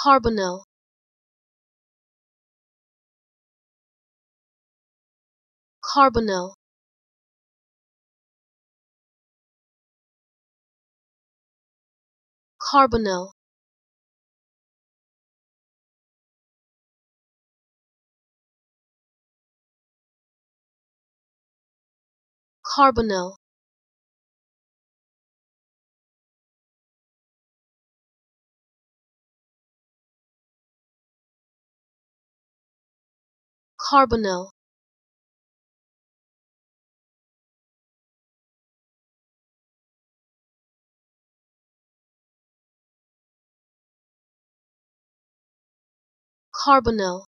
carbonyl carbonyl carbonyl carbonyl carbonyl carbonyl